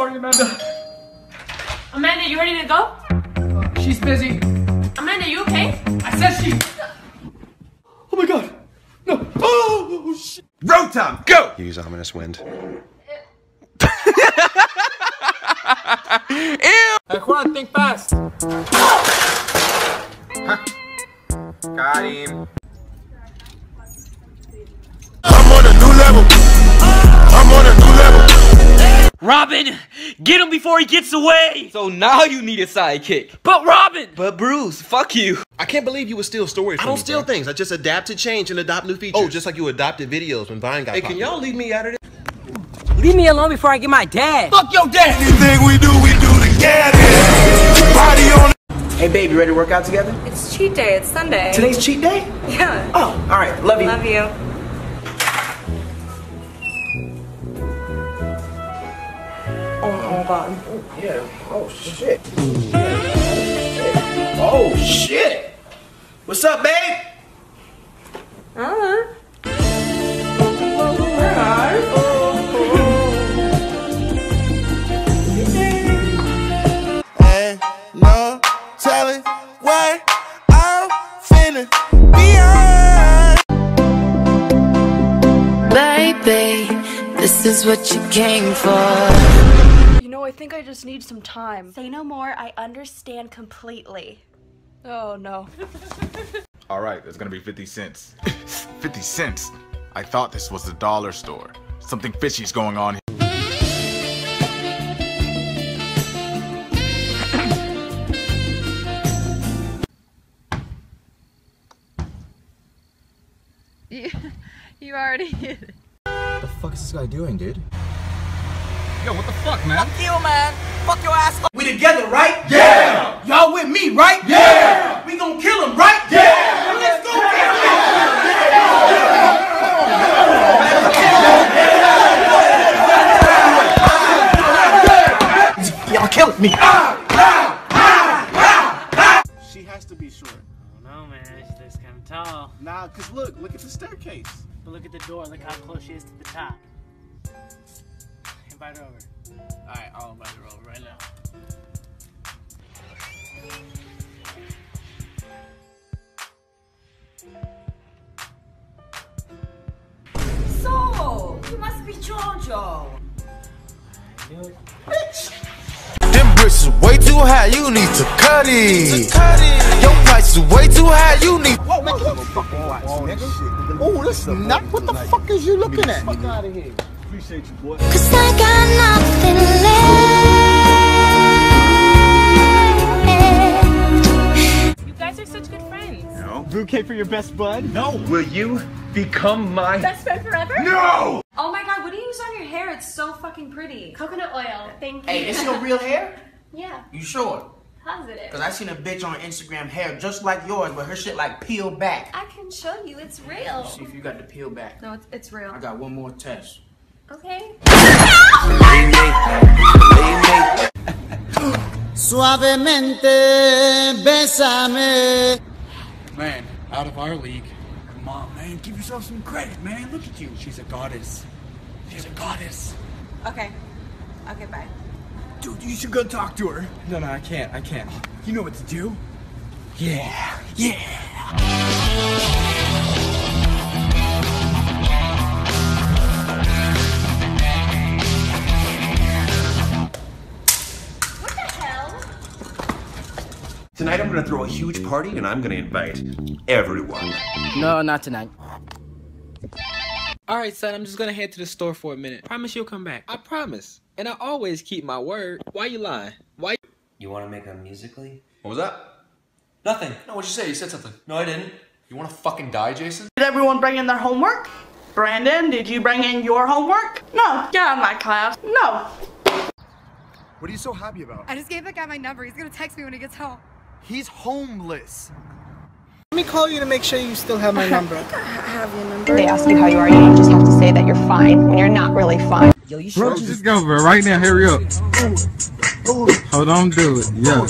I'm so sorry, Amanda. Amanda, you ready to go? She's busy. Amanda, you okay? I said she. Oh my god. No. Oh shit. Road time, go! Use ominous wind. Ew! Hey, Juan, think fast. Got him. I'm on a new level. I'm on a new level. Robin, get him before he gets away. So now you need a sidekick. But Robin, But Bruce, fuck you. I can't believe you would steal stories I don't me, steal bro. things. I just adapt to change and adopt new oh, features. Oh, just like you adopted videos when Vine got Hey, can y'all leave me out of this? leave me alone before I get my dad. Fuck your dad. Anything we do, we do together. Body on Hey babe, you ready to work out together? It's cheat day. It's Sunday. Today's cheat day? Yeah. Oh, alright, love you. Love you. Oh, oh god. Yeah. Oh shit. Oh shit. What's up, babe? Uh. And no telling what I'm finna be on. Baby, this is what you came for. You know, I think I just need some time. Say no more. I understand completely. Oh no. All right, it's gonna be 50 cents. 50 cents? I thought this was the dollar store. Something fishy's going on here. You, you already hit it. What the fuck is this guy doing, dude? Yo, what the fuck, man? Fuck you, man. Fuck your ass. We together, right? Yeah! Y'all with me, right? Yeah! You must be Jojo. Them bricks is way too high, you need to cut it. Your price is way too high, you need. Whoa, man, get the fucking watch, nigga. Oh, this is not. What the fuck is you looking at? Fuck out of here. Appreciate you, boy. Cause I got nothing left. You guys are such good friends. No. Bouquet for your best bud? No. Will you become my? Best friend forever? No! Use on your hair? It's so fucking pretty. Coconut oil. Thank you. Hey, this your real hair? Yeah, You sure? positive. Cause I seen a bitch on Instagram hair just like yours, but her shit like peeled back. I can show you. It's real. See if you got the peel back. No, it's, it's real. I got one more test. Okay. Suavemente, bésame. Man, out of our league. Come on, man. Give yourself some credit, man. Look at you. She's a goddess. She's a goddess. Okay. Okay, bye. Dude, you should go talk to her. No, no, I can't. I can't. You know what to do? Yeah. Yeah. What the hell? Tonight I'm gonna throw a huge party and I'm gonna invite everyone. No, not tonight. Alright, son, I'm just gonna head to the store for a minute. Promise you'll come back. I promise. And I always keep my word. Why you lying? Why? You want to make a musical.ly? What was that? Nothing. No, what'd you say? You said something. No, I didn't. You wanna fucking die, Jason? Did everyone bring in their homework? Brandon, did you bring in your homework? No. Get out of my class. No. What are you so happy about? I just gave that guy my number. He's gonna text me when he gets home. He's homeless. Let me call you to make sure you still have my number. When they ask you how you are, you just have to say that you're fine when you're not really fine. Yo, you Bro, just go, bro. Right now, hurry up. Hold on, do it. Yeah.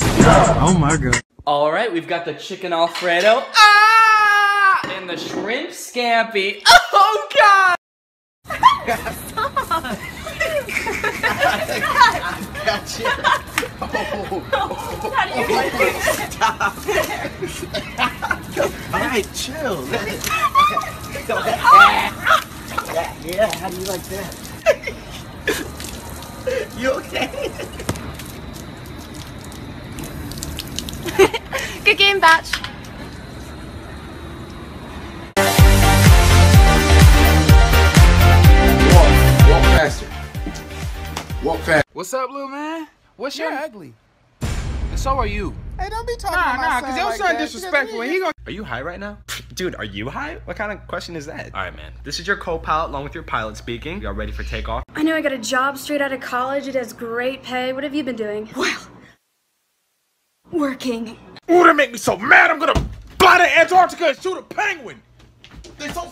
Oh my god. All right, we've got the chicken Alfredo. Ah! And the shrimp scampi. Oh, God! Gotcha. All right, chill. yeah, how do you like that? you okay? Good game, Batch. Walk faster. Walk fast. What's up, little man? What's your ugly? And so are you. Hey, don't be talking Nah, to nah, son cause your like son that, disrespectful because and he gonna Are you high right now? Dude, are you high? What kind of question is that? All right, man. This is your co-pilot along with your pilot speaking. Y'all ready for takeoff? I know I got a job straight out of college. It has great pay. What have you been doing? Well, working. Ooh, that make me so mad. I'm gonna fly to Antarctica and shoot a penguin. They're so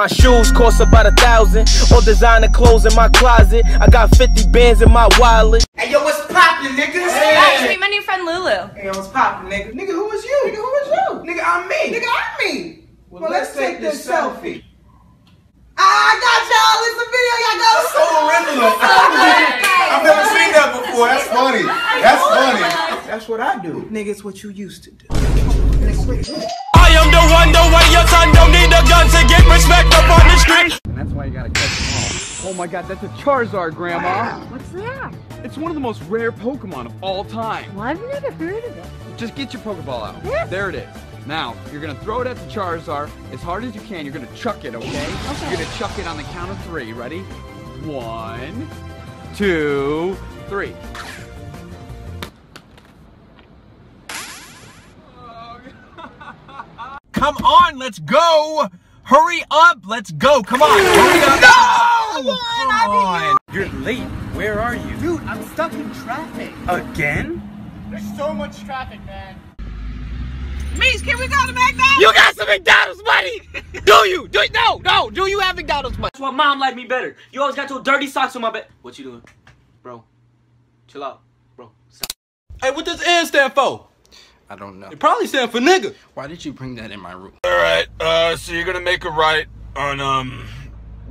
My shoes cost about a thousand. All designer clothes in my closet. I got 50 bands in my wallet. Hey, yo, what's poppin', niggas? Batch, meet my new friend Lulu. Hey, yo, what's poppin', nigga? Nigga, who is you? Nigga, who is you? Nigga, I'm me. Nigga, I'm me. Well, let's, take this selfie. Ah, I got y'all. It's a video. Y'all go. So original. I've never seen that before. That's funny. That's funny. That's what I do. Nigga, it's what you used to do. I am the one, the way your son don't need a gun to get respect up on the street. And that's why you gotta catch them all. Oh my god, that's a Charizard, Grandma. What's that? It's one of the most rare Pokemon of all time. Well, I've never heard of it. Just get your Pokeball out. There it is. Now, you're gonna throw it at the Charizard as hard as you can. You're gonna chuck it, okay? Okay. You're gonna chuck it on the count of three. Ready? One, two, three. Come on, let's go! Hurry up, let's go! Come on! Hurry up! No! Come on! You're late. Where are you? Dude, I'm stuck in traffic. Again? There's so much traffic, man. Mees, can we go to McDonald's? You got some McDonald's money? do you? Do no, no. Do you have McDonald's money? That's why mom liked me better. You always got your dirty socks on my bed. What you doing? Bro, chill out. Bro, stop. Hey, what does N stand for? I don't know. It probably stand for nigga. Why did you bring that in my room? Alright, uh, so you're gonna make a right on, um,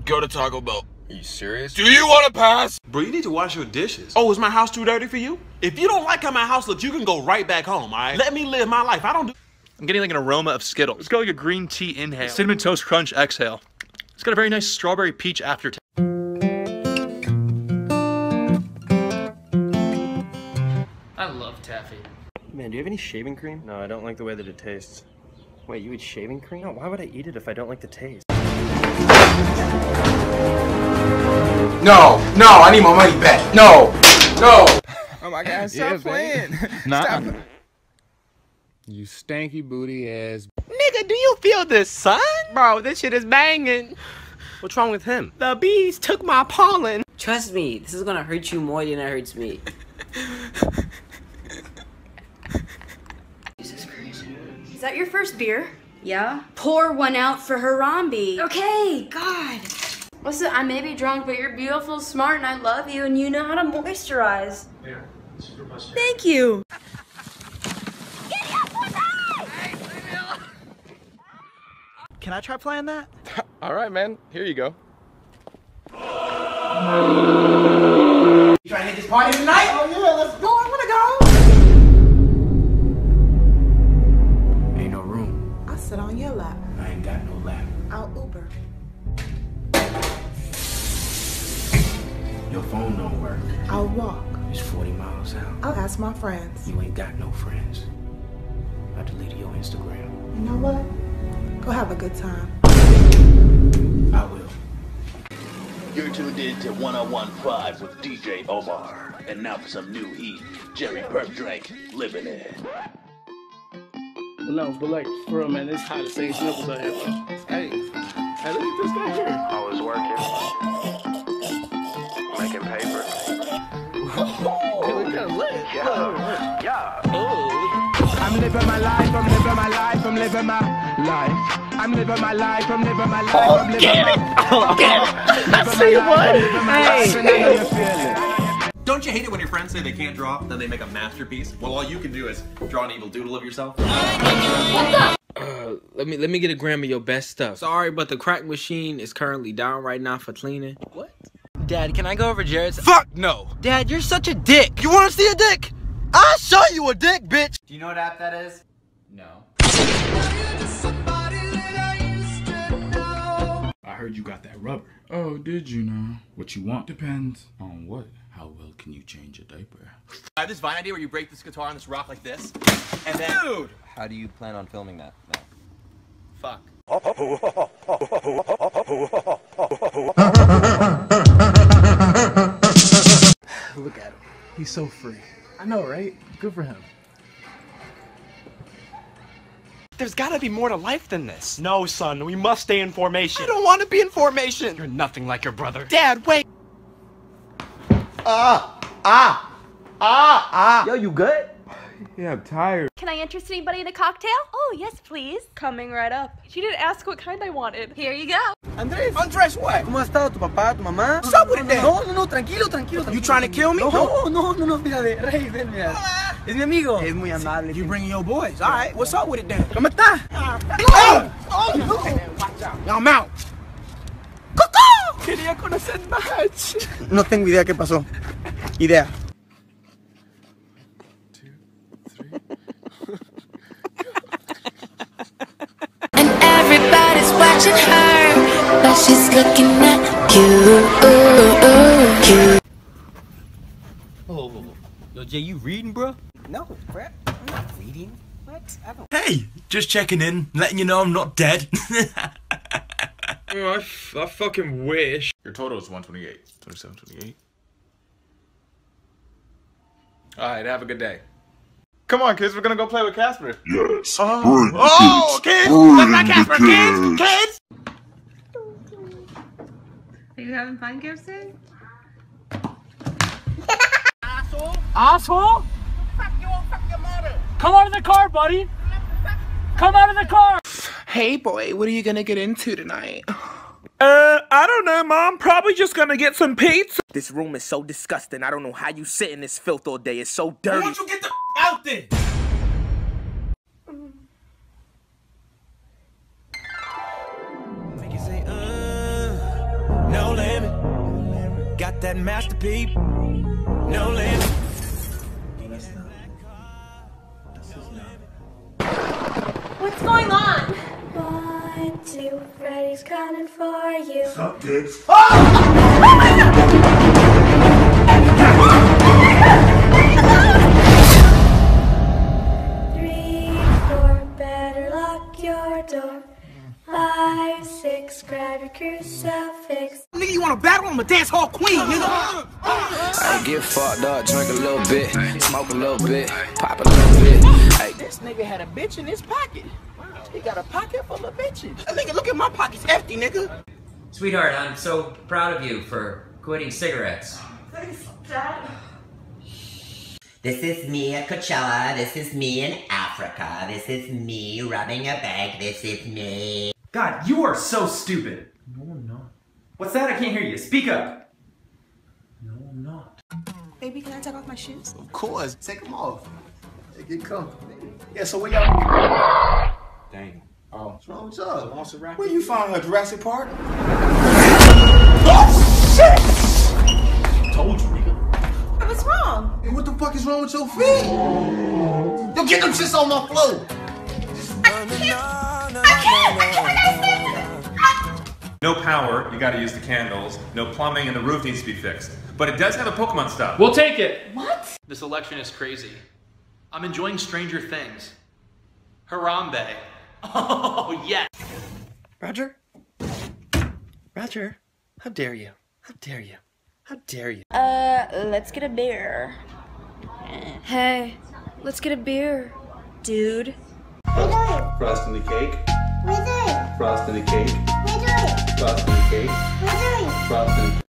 go to Taco Bell. Are you serious? Do you wanna pass? Bro, you need to wash your dishes. Oh, is my house too dirty for you? If you don't like how my house looks, you can go right back home, all right? Let me live my life. I don't do. I'm getting like an aroma of Skittles. It's got like a green tea inhale. Cinnamon toast crunch exhale. It's got a very nice strawberry peach aftertaste. Man, do you have any shaving cream? No, I don't like the way that it tastes. Wait, you eat shaving cream? No, why would I eat it if I don't like the taste? No, no, I need my money back. No, no. Oh my god, Yeah, stop playing. Nah. Stop. You stanky booty ass. Nigga, do you feel this, son? Bro, this shit is banging. What's wrong with him? The bees took my pollen. Trust me, this is gonna hurt you more than it hurts me. Is that your first beer? Yeah. Pour one out for Harambe. Okay, God. Listen, I may be drunk, but you're beautiful, smart, and I love you, and you know how to moisturize. Yeah, Thank you. Can I try playing that? All right, man. Here you go. You trying to hit this party tonight? Oh yeah, let's go. I wanna go. Out. My friends. You ain't got no friends. I deleted your Instagram. You know what? Go have a good time. I will. You're tuned in to 1015 with DJ Omar. And now for some new heat. Jerry Perp Drake, living it. But no, but like, for real, man, it's hot to say nipples out here. Hey, hey, look at this guy here. I was working, kind. Yeah, yeah. I'm living my life, I'm living my life, I'm living my life. I'm living my life, I'm living my life, I'm living get my it. life. Get it. I see what? Hey. Don't you hate it when your friends say they can't draw, then they make a masterpiece? Well, all you can do is draw an evil doodle of yourself. Uh, let me let me get a gram of your best stuff. Sorry, but the crack machine is currently down right now for cleaning. What? Dad, can I go over Jared's? Fuck no! Dad, you're such a dick. You wanna see a dick? I'll show you a dick, bitch! Do you know what app that is? No. I heard you got that rubber. Oh, did you know? What you want depends on what. How well can you change a diaper? I have this Vine idea where you break this guitar on this rock like this, and then Dude! How do you plan on filming that? No. Fuck. Look at him. He's so free. I know, right? Good for him. There's gotta be more to life than this. No, son, we must stay in formation. I don't want to be in formation! You're nothing like your brother. Dad, wait! Ah! Ah! Ah! Ah! Yo, you good? Yeah, I'm tired. Can I interest anybody in a cocktail? Oh, yes, please. Coming right up. She didn't ask what kind I wanted. Here you go. Andrés, Andrés, what? ¿Cómo ha estado tu papá, tu mamá? What's up with it? No, no, no, tranquilo, tranquilo. tranquilo. You trying to kill me? No, no, no, no, mira, de Rey, ven, mira. Es mi amigo. Es muy amable. You bringing your boys. All right, what's up with it then? ¿Cómo está? Ah, oh! Oh! I'm out. ¡Coco! Quería conocer más. No tengo idea qué pasó. Idea. Watching her, but she's looking at you. you. Oh, yo, Jay, you reading, bro? No, bro. I'm not reading. What? I don't. Hey, just checking in, letting you know I'm not dead. I, f- I fucking wish. Your total is 128. 27, 28. Alright, have a good day. Come on, kids, we're gonna go play with Casper. Yes. Oh, Bring oh kids. kids! Bring Let's not the Casper, kids! kids. Are you having fun, Gibson? Asshole! Come out of the car, buddy! Come out of the car! Hey, boy, what are you gonna get into tonight? Uh, I don't know, Mom. Probably just gonna get some pizza. This room is so disgusting. I don't know how you sit in this filth all day. It's so dirty. Why don't you get the out there? Make you say, uh, no limit. Got that masterpiece. No limit. What's going on? One, two, Freddy's coming for you. Sup, kids? Three, grab your crucifix. Nigga, you wanna battle? I'm a dance hall queen, nigga. I get fucked up, drink a little bit, smoke a little bit, pop a little bit. Hey, This nigga had a bitch in his pocket. He got a pocket full of bitches. Nigga, look at my pockets empty, nigga. Sweetheart, I'm so proud of you for quitting cigarettes. Thanks, Dad. This is me at Coachella. This is me in Africa. This is me rubbing a bag. This is me. God, you are so stupid. No, I'm not. What's that? I can't hear you. Speak up. No, I'm not. Baby, can I take off my shoes? Of course. Take them off. They get comfortable. Yeah, so where y'all? Dang. Oh, what's wrong with y'all? Where you found her, Jurassic Park? Oh, shit! Told you, nigga. What's wrong? Hey, what the fuck is wrong with your feet? Yo, get them shits on my floor. No power, you gotta use the candles. No plumbing, and the roof needs to be fixed. But it does have a Pokemon stop. We'll take it. What? This election is crazy. I'm enjoying Stranger Things. Harambe. Oh, yes. Roger? Roger, how dare you? How dare you? How dare you? Uh, let's get a beer. Hey, let's get a beer, dude. Frosting the cake. Frosting the cake. Cross cake. gate.